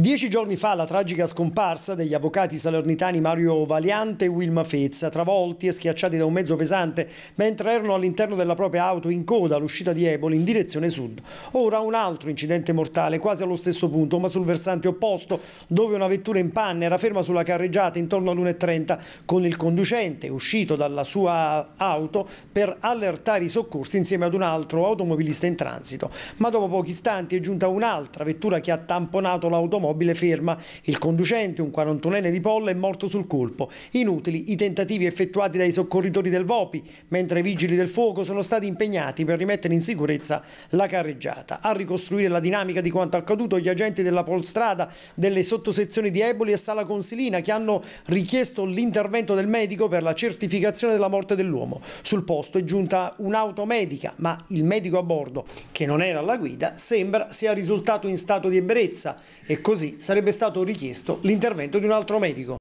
Dieci giorni fa la tragica scomparsa degli avvocati salernitani Mario Valiante e Wilma Fezza, travolti e schiacciati da un mezzo pesante mentre erano all'interno della propria auto in coda all'uscita di Eboli in direzione sud. Ora un altro incidente mortale, quasi allo stesso punto, ma sul versante opposto, dove una vettura in panne era ferma sulla carreggiata intorno all'1.30 con il conducente uscito dalla sua auto per allertare i soccorsi insieme ad un altro automobilista in transito. Ma dopo pochi istanti è giunta un'altra vettura che ha tamponato l'automobile automobile ferma. Il conducente, un 41enne di Polla, è morto sul colpo. Inutili i tentativi effettuati dai soccorritori del Vopi, mentre i vigili del fuoco sono stati impegnati per rimettere in sicurezza la carreggiata. A ricostruire la dinamica di quanto accaduto gli agenti della Polstrada, delle sottosezioni di Eboli e Sala Consilina che hanno richiesto l'intervento del medico per la certificazione della morte dell'uomo. Sul posto è giunta un'auto medica, ma il medico a bordo, che non era alla guida, sembra sia risultato in stato di ebbrezza e così sarebbe stato richiesto l'intervento di un altro medico.